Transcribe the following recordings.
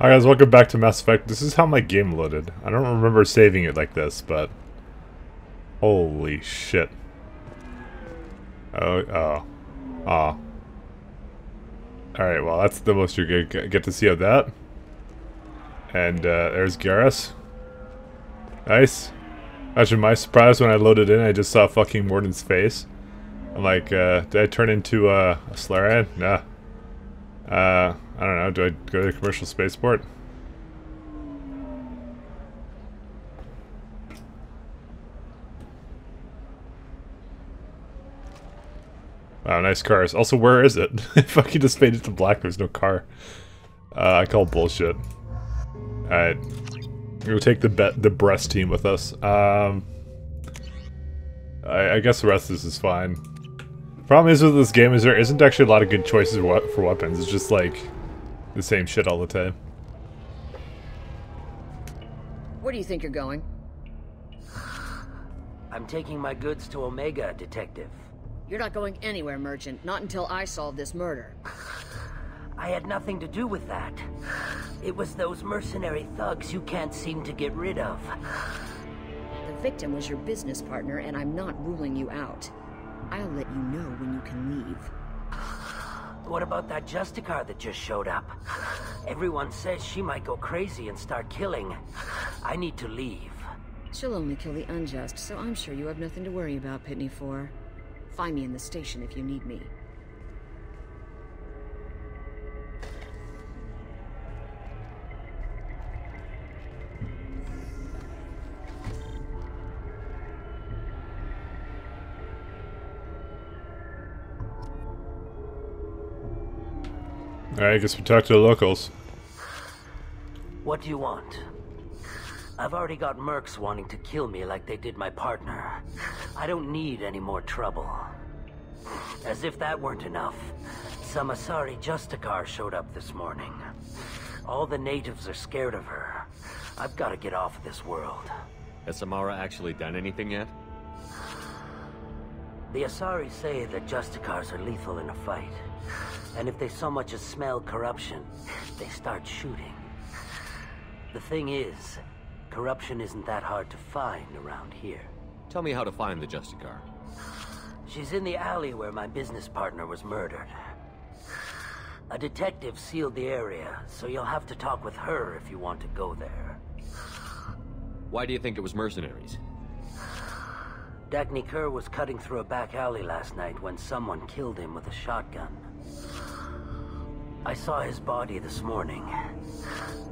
Hi guys, welcome back to Mass Effect. This is how my game loaded. I don't remember saving it like this, but... Holy shit. Oh, oh. Oh. Alright, well that's the most you're gonna get to see of that. And uh, there's Garrus. Nice. Imagine my surprise when I loaded in, I just saw fucking Mordin's face. I'm like, uh, did I turn into uh, a Salarian? Nah. Uh, I don't know. Do I go to the commercial spaceport? Wow, nice cars. Also, where is it? Fucking just faded to black. There's no car. Uh, I call bullshit. Alright. We'll take the bet the breast team with us. Um, I, I guess the rest of this is fine. Problem is with this game is there isn't actually a lot of good choices for weapons. It's just like the same shit all the time. Where do you think you're going? I'm taking my goods to Omega, Detective. You're not going anywhere, Merchant. Not until I solve this murder. I had nothing to do with that. It was those mercenary thugs you can't seem to get rid of. The victim was your business partner, and I'm not ruling you out. I'll let you know when you can leave. What about that Justicar that just showed up? Everyone says she might go crazy and start killing. I need to leave. She'll only kill the unjust, so I'm sure you have nothing to worry about, Pitne For. Find me in the station if you need me. Alright, I guess we talk to the locals. What do you want? I've already got mercs wanting to kill me like they did my partner. I don't need any more trouble. As if that weren't enough, some Asari Justicar showed up this morning. All the natives are scared of her. I've got to get off of this world. Has Samara actually done anything yet? The Asari say that Justicars are lethal in a fight. And if they so much as smell corruption, they start shooting. The thing is, corruption isn't that hard to find around here. Tell me how to find the Justicar. She's in the alley where my business partner was murdered. A detective sealed the area, so you'll have to talk with her if you want to go there. Why do you think it was mercenaries? Dagny Kerr was cutting through a back alley last night when someone killed him with a shotgun. I saw his body this morning.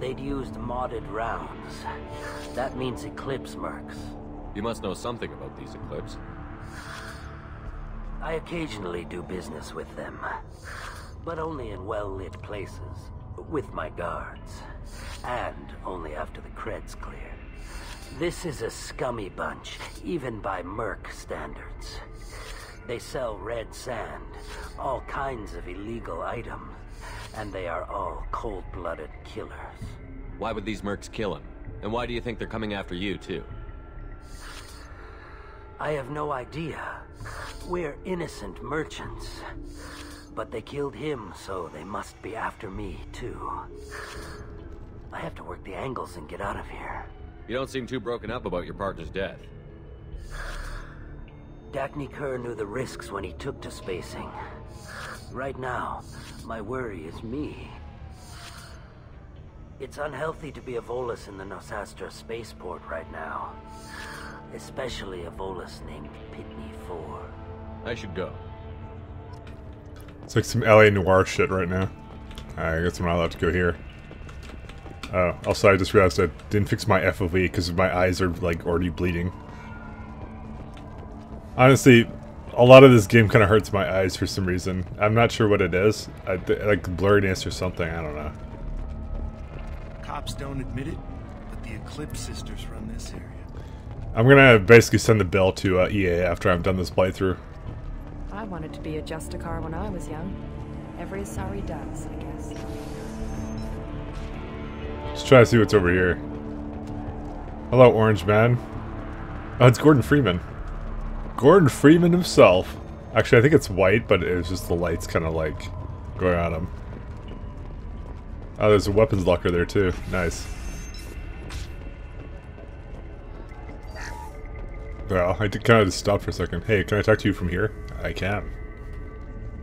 They'd used modded rounds. That means Eclipse mercs. You must know something about these Eclipse. I occasionally do business with them. But only in well-lit places. With my guards. And only after the cred's clear. This is a scummy bunch, even by Merc standards. They sell red sand, all kinds of illegal items, and they are all cold-blooded killers. Why would these mercs kill him? And why do you think they're coming after you, too? I have no idea. We're innocent merchants. But they killed him, so they must be after me, too. I have to work the angles and get out of here. You don't seem too broken up about your partner's death. Dagny Kerr knew the risks when he took to spacing. Right now, my worry is me. It's unhealthy to be a Volus in the Nos Astra spaceport right now. Especially a Volus named Pitne For. I should go. It's like some LA Noire shit right now. I guess I'm not allowed to go here. Oh, also I just realized I didn't fix my FOV because my eyes are like already bleeding. Honestly, a lot of this game kind of hurts my eyes for some reason. I'm not sure what it is. I, like blurriness or something, I don't know. Cops don't admit it, but the Eclipse sisters run this area. I'm gonna basically send the bill to uh, EA after I'm done this playthrough. I wanted to be a Justicar when I was young. Every Asari does, I guess. Let's try to see what's over here. Hello, Orange Man. Oh, it's Gordon Freeman. Gordon Freeman himself. Actually, I think it's white, but it's just the lights kind of like going on him. Oh, there's a weapons locker there too. Nice. Well, I did kind of just stop for a second. Hey, can I talk to you from here? I can.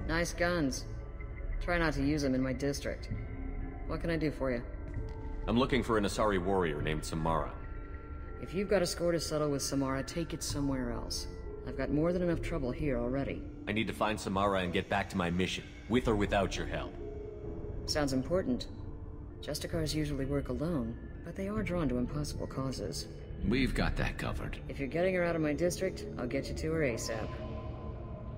Nice guns. Try not to use them in my district. What can I do for you? I'm looking for an Asari warrior named Samara. If you've got a score to settle with Samara, take it somewhere else. I've got more than enough trouble here already. I need to find Samara and get back to my mission, with or without your help. Sounds important. Justicars usually work alone, but they are drawn to impossible causes. We've got that covered. If you're getting her out of my district, I'll get you to her ASAP.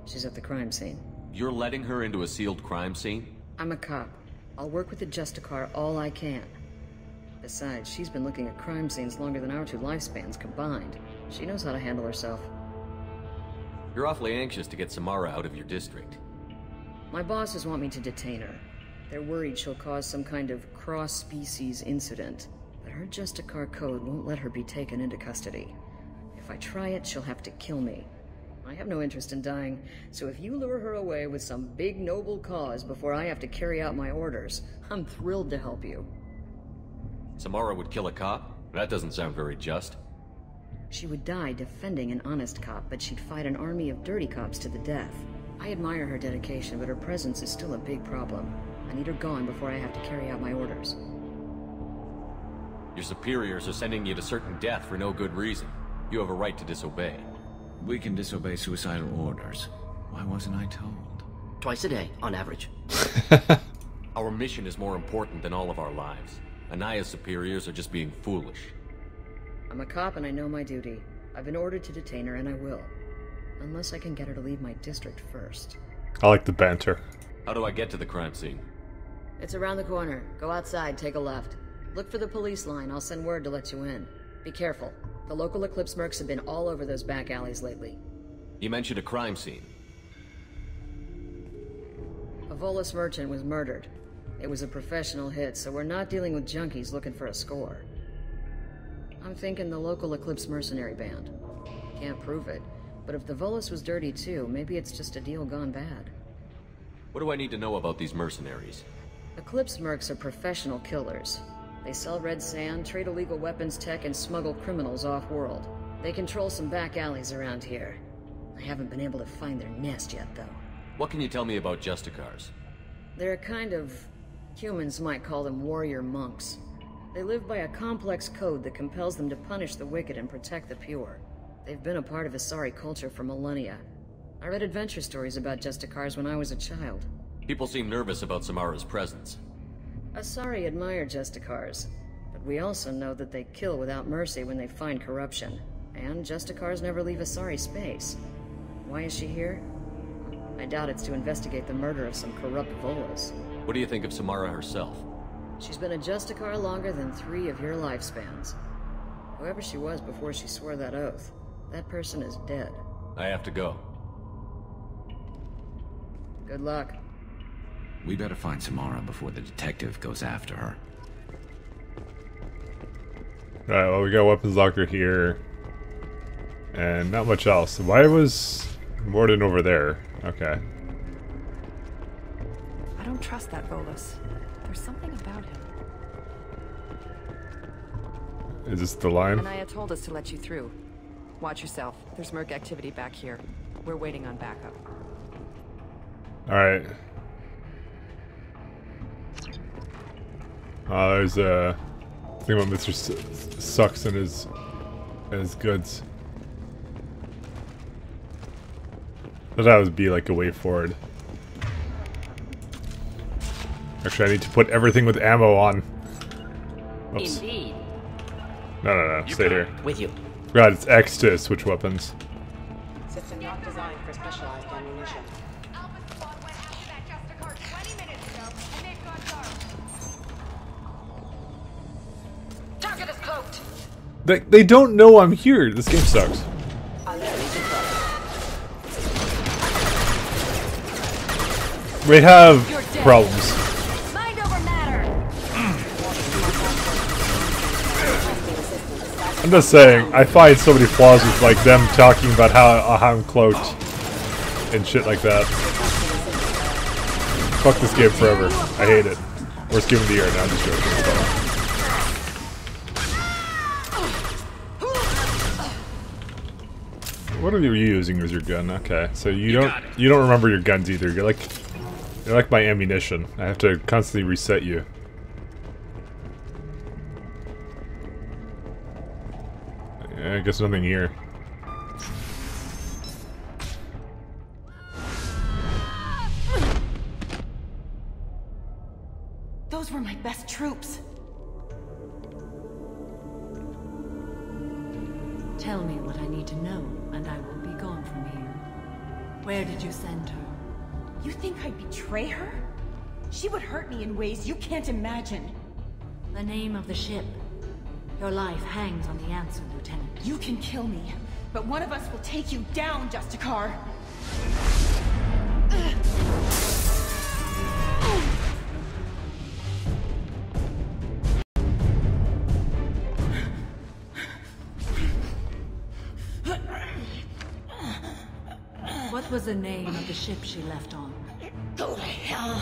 She's at the crime scene. You're letting her into a sealed crime scene? I'm a cop. I'll work with the Justicar all I can. Besides, she's been looking at crime scenes longer than our two lifespans combined. She knows how to handle herself. You're awfully anxious to get Samara out of your district. My bosses want me to detain her. They're worried she'll cause some kind of cross-species incident. But her Justicar code won't let her be taken into custody. If I try it, she'll have to kill me. I have no interest in dying, so if you lure her away with some big noble cause before I have to carry out my orders, I'm thrilled to help you. Samara would kill a cop? That doesn't sound very just. She would die defending an honest cop, but she'd fight an army of dirty cops to the death. I admire her dedication, but her presence is still a big problem. I need her gone before I have to carry out my orders. Your superiors are sending you to certain death for no good reason. You have a right to disobey. We can disobey suicidal orders. Why wasn't I told? Twice a day, on average. Our mission is more important than all of our lives. Anaya's superiors are just being foolish. I'm a cop and I know my duty. I've been ordered to detain her and I will. Unless I can get her to leave my district first. I like the banter. How do I get to the crime scene? It's around the corner. Go outside, take a left. Look for the police line. I'll send word to let you in. Be careful. The local Eclipse mercs have been all over those back alleys lately. You mentioned a crime scene. A Volus merchant was murdered. It was a professional hit, so we're not dealing with junkies looking for a score. I'm thinking the local Eclipse mercenary band. Can't prove it, but if the Volus was dirty too, maybe it's just a deal gone bad. What do I need to know about these mercenaries? Eclipse mercs are professional killers. They sell red sand, trade illegal weapons tech, and smuggle criminals off-world. They control some back alleys around here. I haven't been able to find their nest yet, though. What can you tell me about Justicars? They're a kind of... humans might call them warrior monks. They live by a complex code that compels them to punish the wicked and protect the pure. They've been a part of Asari culture for millennia. I read adventure stories about Justicars when I was a child. People seem nervous about Samara's presence. Asari admire Justicars, but we also know that they kill without mercy when they find corruption. And Justicars never leave Asari space. Why is she here? I doubt it's to investigate the murder of some corrupt Volus. What do you think of Samara herself? She's been a Justicar longer than three of your lifespans. Whoever she was before she swore that oath, that person is dead. I have to go. Good luck. We better find Samara before the detective goes after her. Alright, well we got weapons locker here. And not much else. Why was Mordin over there? Okay. I don't trust that Volus. There's something about him. Is this the line? Anaya told us to let you through. Watch yourself. There's Merc activity back here. We're waiting on backup. Alright. Uh, there's a thing about Mr. S Sucks and his, and his goods. Thought that would be like a way forward. Actually, I need to put everything with ammo on. Oops. Indeed. No, no, no. Stay here. With you. God, it's X to switch weapons. System not designed for specialized ammunition. Alpha squad went after that Justicar 20 minutes ago, and they've gone dark. Target is cloaked. They, they don't know I'm here. This game sucks. We have problems. Mind over matter. I'm just saying, I find so many flaws with like them talking about how, uh, how I'm cloaked and shit like that. Fuck this game forever. I hate it. Or it's giving the air, now I'm just joking. What are you using as your gun? Okay, so you, don't you don't remember your guns either. You're like you're like my ammunition. I have to constantly reset you. Yeah, I guess nothing here. Those were my best troops. Tell me what I need to know, and I will be gone from here. Where did you send her? You think I'd betray her? She would hurt me in ways you can't imagine. The name of the ship. Your life hangs on the answer, Lieutenant. You can kill me, but one of us will take you down, Justicar. What was the name of the ship she left on? Go.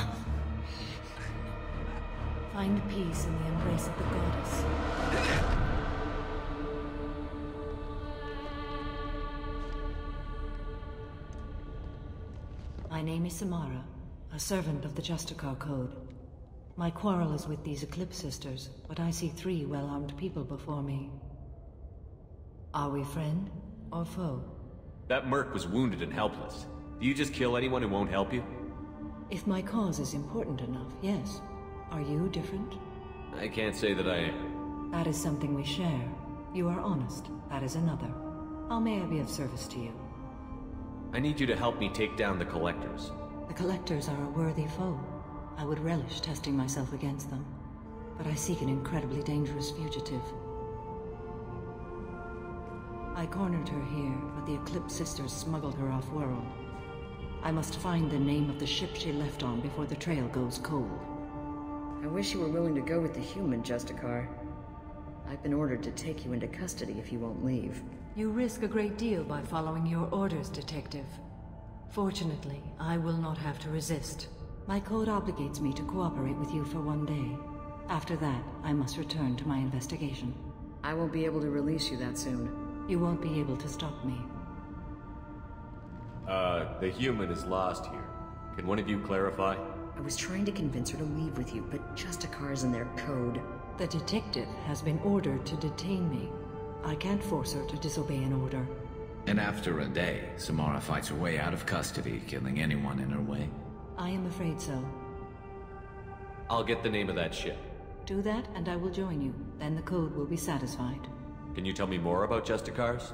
Find peace in the embrace of the goddess. My name is Samara, a servant of the Justicar Code. My quarrel is with these Eclipse Sisters, but I see three well-armed people before me. Are we friend or foe? That merc was wounded and helpless. Do you just kill anyone who won't help you? If my cause is important enough, yes. Are you different? I can't say that I am. That is something we share. You are honest. That is another. How may I be of service to you? I need you to help me take down the Collectors. The Collectors are a worthy foe. I would relish testing myself against them. But I seek an incredibly dangerous fugitive. I cornered her here, but the Eclipse Sisters smuggled her off-world. I must find the name of the ship she left on before the trail goes cold. I wish you were willing to go with the human, Justicar. I've been ordered to take you into custody if you won't leave. You risk a great deal by following your orders, Detective. Fortunately, I will not have to resist. My code obligates me to cooperate with you for one day. After that, I must return to my investigation. I won't be able to release you that soon. You won't be able to stop me. Uh, the human is lost here. Can one of you clarify? I was trying to convince her to leave with you, but Justicar's in their code. The detective has been ordered to detain me. I can't force her to disobey an order. And after a day, Samara fights her way out of custody, killing anyone in her way. I am afraid so. I'll get the name of that ship. Do that, and I will join you. Then the code will be satisfied. Can you tell me more about Justicars?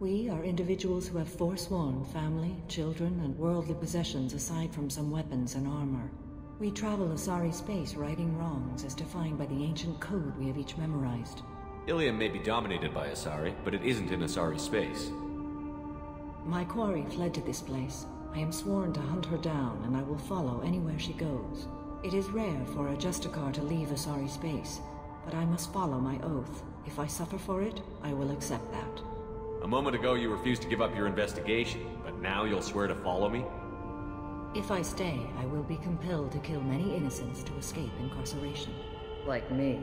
We are individuals who have forsworn family, children, and worldly possessions aside from some weapons and armor. We travel Asari space righting wrongs as defined by the ancient code we have each memorized. Ilium may be dominated by Asari, but it isn't in Asari space. My quarry fled to this place. I am sworn to hunt her down, and I will follow anywhere she goes. It is rare for a Justicar to leave Asari space, but I must follow my oath. If I suffer for it, I will accept that. A moment ago you refused to give up your investigation, but now you'll swear to follow me? If I stay, I will be compelled to kill many innocents to escape incarceration. Like me.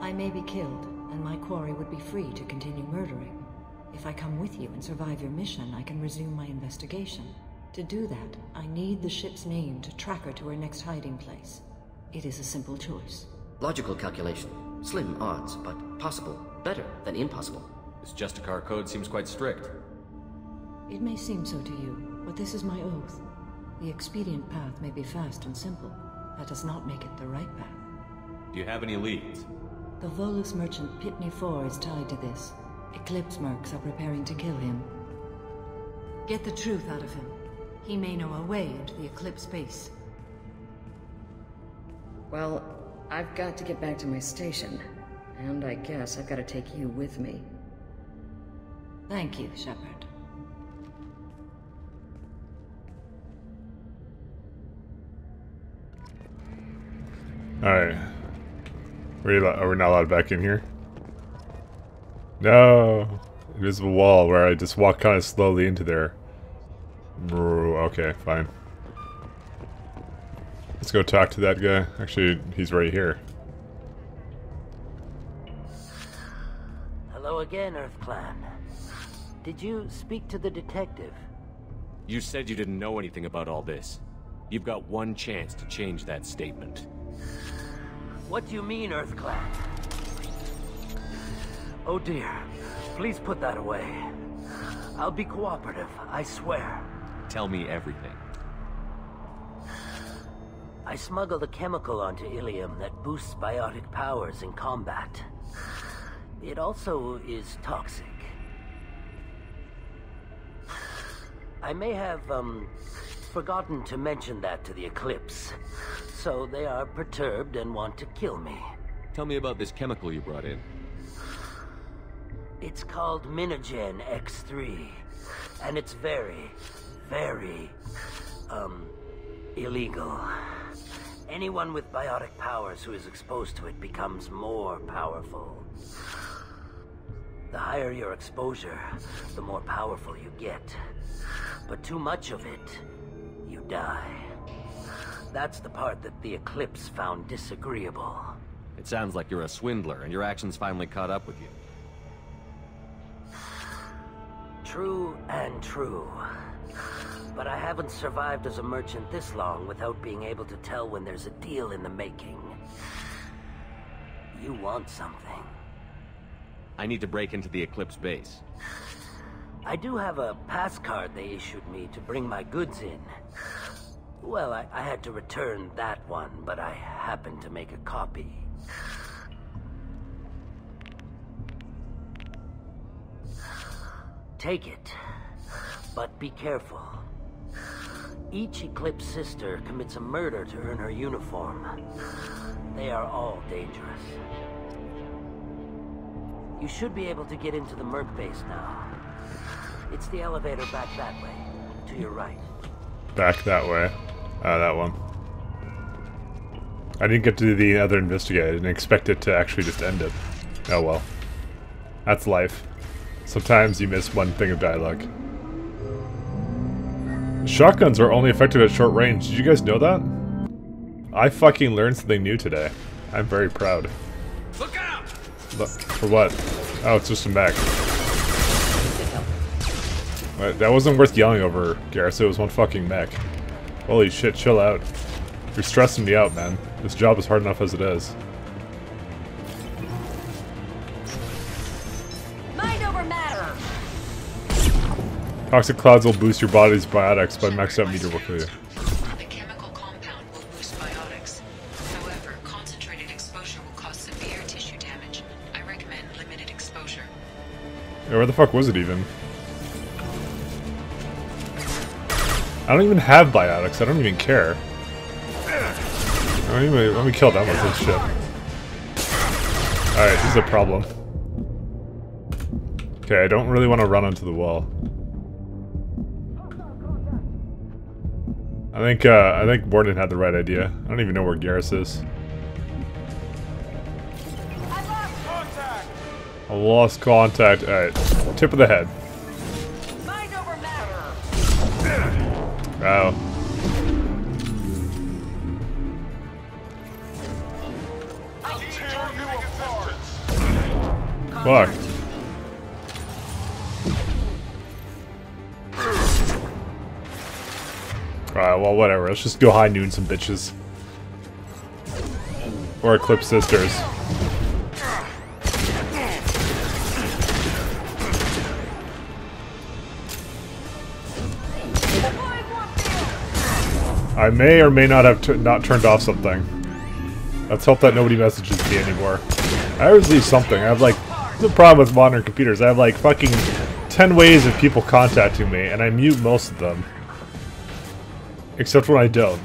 I may be killed, and my quarry would be free to continue murdering. If I come with you and survive your mission, I can resume my investigation. To do that, I need the ship's name to track her to her next hiding place. It is a simple choice. Logical calculation. Slim odds, but possible. Better than impossible. This Justicar code seems quite strict. It may seem so to you, but this is my oath. The expedient path may be fast and simple. That does not make it the right path. Do you have any leads? The Volus merchant Pitne For is tied to this. Eclipse mercs are preparing to kill him. Get the truth out of him. He may know a way into the Eclipse base. Well, I've got to get back to my station. And I guess I've got to take you with me. Thank you, Shepard. Alright. Are we not allowed back in here? No! Invisible wall where I just walk kind of slowly into there. Okay, fine. Let's go talk to that guy. Actually, he's right here. Hello again, Earth Clan. Did you speak to the detective? You said you didn't know anything about all this. You've got one chance to change that statement. What do you mean, Earth Clan? Oh dear. Please put that away. I'll be cooperative, I swear. Tell me everything. I smuggled a chemical onto Ilium that boosts biotic powers in combat. It also is toxic. I may have, um, forgotten to mention that to the Eclipse. So they are perturbed and want to kill me. Tell me about this chemical you brought in. It's called Minagen X3. And it's very, very, um, illegal. Anyone with biotic powers who is exposed to it becomes more powerful. The higher your exposure, the more powerful you get. But too much of it, you die. That's the part that the Eclipse found disagreeable. It sounds like you're a swindler and your actions finally caught up with you. True and true. But I haven't survived as a merchant this long without being able to tell when there's a deal in the making. You want something. I need to break into the Eclipse base. I do have a pass card they issued me to bring my goods in. Well, I, I had to return that one, but I happened to make a copy. Take it, but be careful. Each Eclipse sister commits a murder to earn her uniform. They are all dangerous. You should be able to get into the Merc base now. It's the elevator back that way, to your right. Back that way. Ah, that one. I didn't get to do the other investigate. I didn't expect it to actually just end it. Oh well. That's life. Sometimes you miss one thing of dialogue. Shotguns are only effective at short range. Did you guys know that? I fucking learned something new today. I'm very proud. Look out! Look, for what? Oh, it's just a mech. But that wasn't worth yelling over, Garrus. It was one fucking mech. Holy shit, chill out. You're stressing me out, man. This job is hard enough as it is. Mind over matter. Toxic clouds will boost your body's biotics by maxed out meter work with you. Yeah, where the fuck was it even? I don't even have biotics. I don't even care. Let me, let me kill with this shit. Alright, this is a problem. Okay, I don't really want to run onto the wall. I think, uh, I think Borden had the right idea. I don't even know where Garrus is. I lost contact. Alright, tip of the head. Wow. Fuck. Alright, well, whatever. Let's just go high noon some bitches. Or Eclipse Sisters. I may or may not have not turned off something. Let's hope that nobody messages me anymore. I always leave something. I have like the problem with modern computers. I have like fucking 10 ways of people contacting me, and I mute most of them. Except when I don't.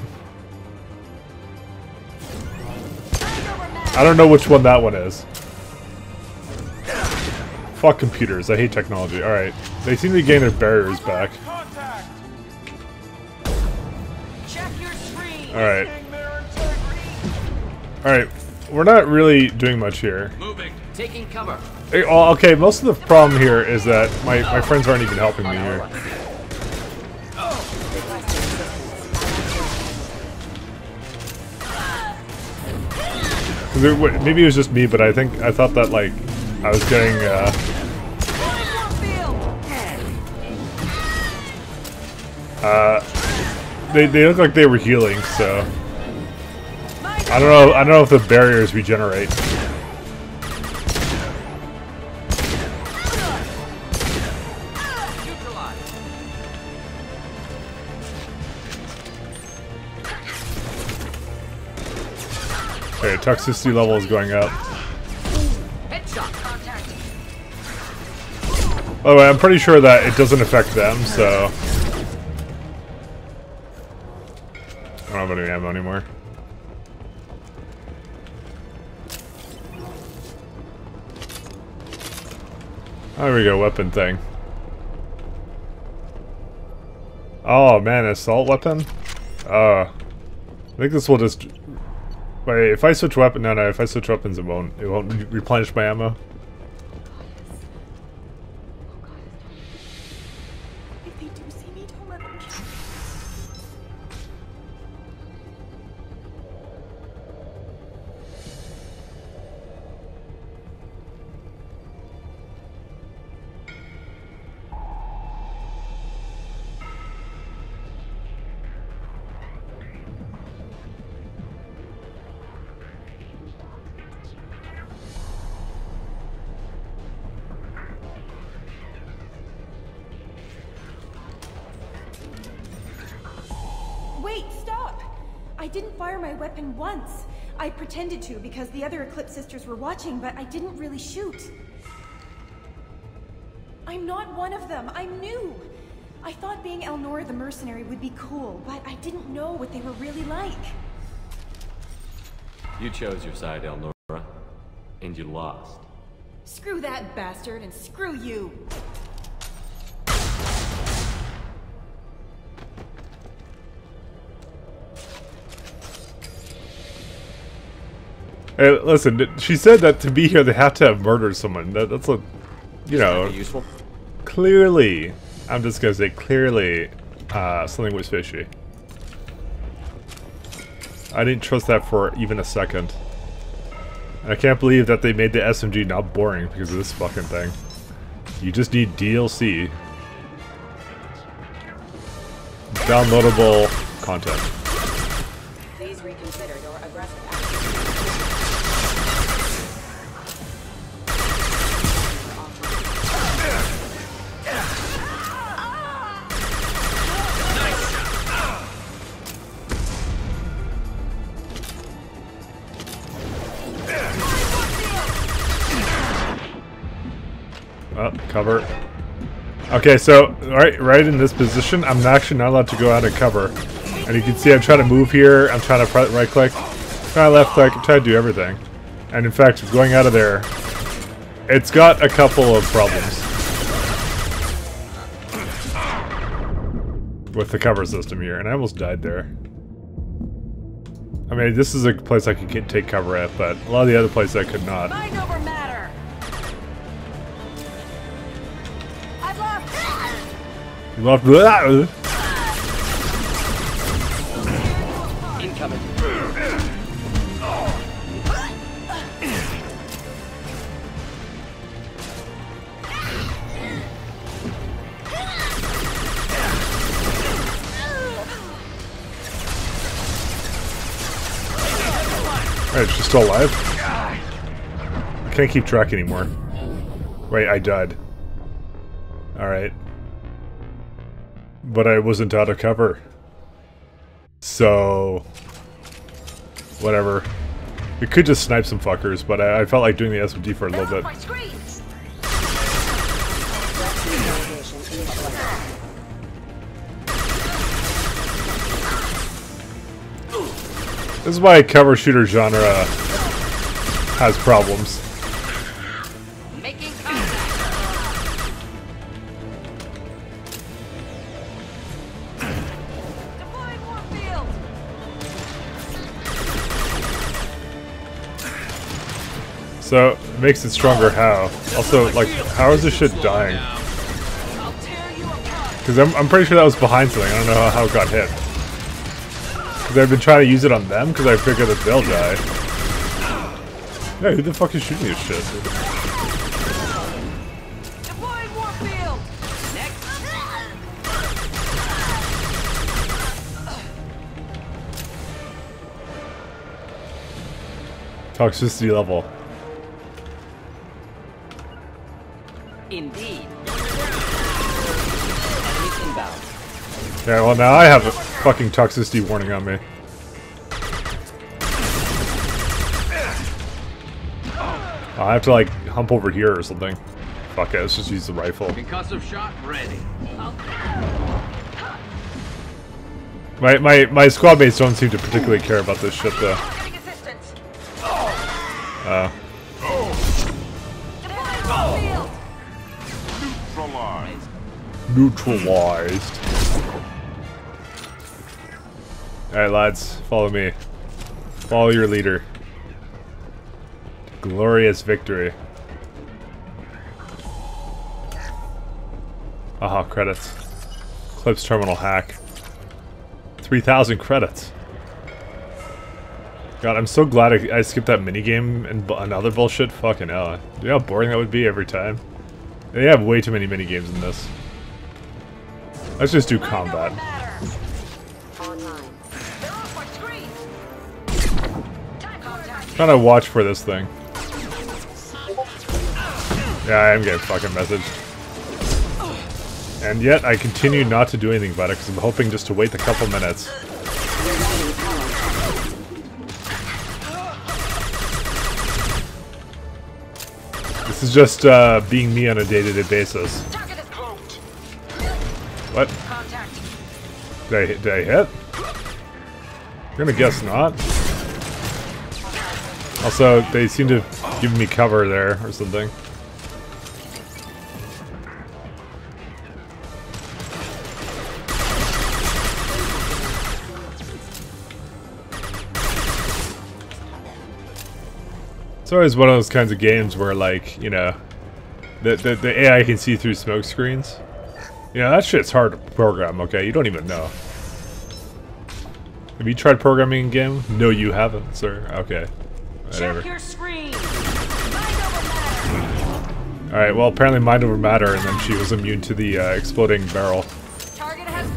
I don't know which one that one is. Fuck computers. I hate technology. Alright. They seem to be getting their barriers back. Alright. Alright. We're not really doing much here. Moving. Taking cover. Hey, oh, okay, most of the problem here is that my, my friends aren't even helping me here. There- wait, Maybe it was just me, but I think I thought that like I was getting. Uh, uh, they they look like they were healing, so I don't know. I don't know if the barriers regenerate. Okay, toxicity level is going up. Oh, By the way, I'm pretty sure that it doesn't affect them, so... have any ammo anymore. There we go, weapon thing. Oh man, assault weapon? Uh, I think this will just... Wait, if I switch weapon... No, no, if I switch weapons it won't. It won't re replenish my ammo. I didn't fire my weapon once. I pretended to because the other Eclipse sisters were watching, but I didn't really shoot. I'm not one of them. I'm new. I thought being Elnora the mercenary would be cool, but I didn't know what they were really like. You chose your side, Elnora, and you lost. Screw that bastard and screw you. Hey, listen, she said that to be here they have to have murdered someone. That, that's a, you know, useful. clearly, I'm just gonna say clearly, uh, something was fishy. I didn't trust that for even a second. And I can't believe that they made the SMG not boring because of this fucking thing. You just need DLC. Downloadable content. Okay, so right, right in this position, I'm actually not allowed to go out of cover. And you can see I'm trying to move here. I'm trying to right click, try to left click, try to do everything. And in fact, going out of there, it's got a couple of problems with the cover system here, and I almost died there. I mean, this is a place I could get, take cover at, but a lot of the other places I could not. Left- she's still alive? I can't keep track anymore. Wait, I died. Alright. But I wasn't out of cover. So... Whatever. We could just snipe some fuckers, but I, I felt like doing the SMG for a little bit. This is why cover shooter genre has problems. So, it makes it stronger how? Also, like, how is this shit dying? Because I'm, I'm pretty sure that was behind something. I don't know how it got hit. Because I've been trying to use it on them, because I figure that they'll die. Yeah, who the fuck is shooting this shit? Toxicity level. Indeed. Enemies inbound. Yeah, well now I have a fucking toxicity warning on me. I have to like hump over here or something. Fuck it, let's just use the rifle. Concussive shot ready. My my my squad mates don't seem to particularly care about this shit though. Uh, neutralized. Alright lads, follow me. Follow your leader. Glorious victory. Aha, credits. Clips terminal hack. 3,000 credits. God, I'm so glad I, I skipped that minigame and another bullshit. Fucking hell. Do you know how boring that would be every time? They have way too many minigames in this. Let's just do combat. Trying to watch for this thing. Yeah, I am getting fucking messaged. And yet, I continue not to do anything about it because I'm hoping just to wait a couple minutes. This is just uh, being me on a day-to-day -day basis. Did I, did I hit? I'm gonna guess not. Also, they seem to give me cover there or something. It's always one of those kinds of games where, like, you know, the, the, the AI can see through smoke screens. Know, that shit's hard to program, okay? You don't even know. Have you tried programming a game? No, you haven't, sir. Okay. Whatever. Check your screen. Alright, well, apparently mind over matter, and then she was immune to the uh, exploding barrel. Target has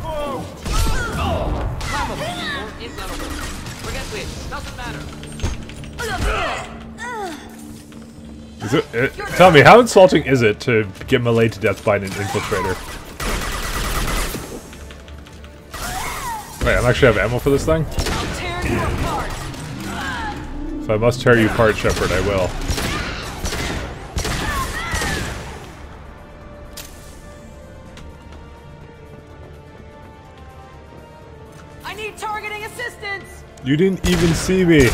Probably. Or inflammable. Forget which. Doesn't matter. Is it, it, tell me, how insulting is it to get meleeed to death by an infiltrator? Wait, I actually have ammo for this thing? If I must tear you apart, Shepard, I will. I need targeting assistance. You didn't even see me!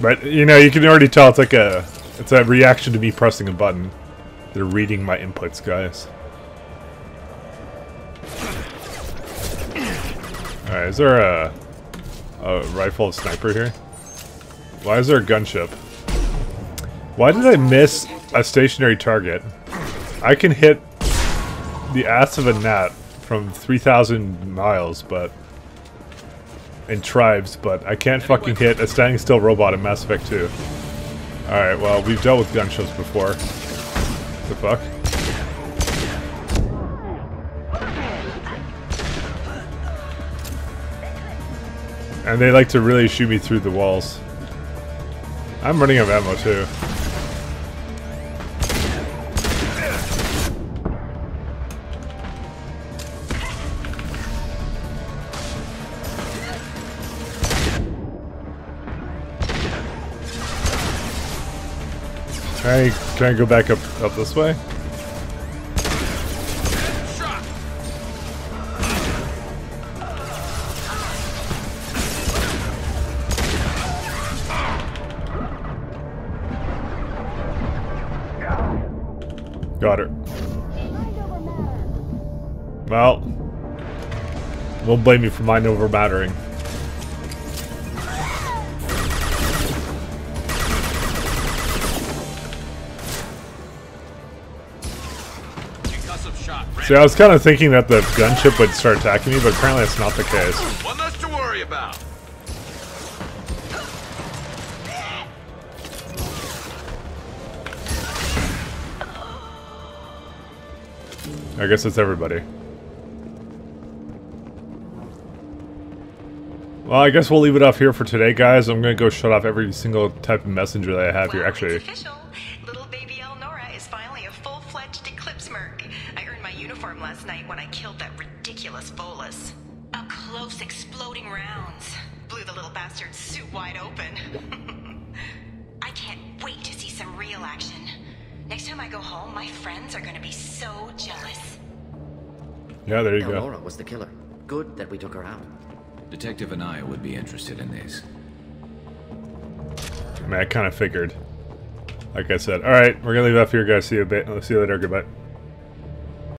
But, you know, you can already tell it's like a... It's a reaction to me pressing a button. They're reading my inputs, guys. Alright, is there a... A rifle sniper here? Why is there a gunship? Why did I miss a stationary target? I can hit the ass of a gnat from 3,000 miles, but... In tribes, but I can't fucking hit a standing still robot in Mass Effect 2. Alright, well, we've dealt with gunships before. The fuck? And they like to really shoot me through the walls. I'm running out of ammo too. Can I, can I go back up, up this way? Don't blame me for mind over battering. See, I was kind of thinking that the gunship would start attacking me, but apparently that's not the case. One less to worry about. I guess it's everybody. Well, I guess we'll leave it off here for today, guys. I'm gonna go shut off every single type of messenger that I have here. Actually, official. Little baby Elnora is finally a full-fledged Eclipse merc. I earned my uniform last night when I killed that ridiculous Volus. Up close, exploding rounds. Blew the little bastard's suit wide open. I can't wait to see some real action. Next time I go home, my friends are gonna be so jealous. yeah, there you go. Elnora was the killer. Good that we took her out. Detective Anaya would be interested in this. I mean, I kind of figured. Like I said. All right, we're gonna leave off here, guys. See you a bit. See you later. Goodbye.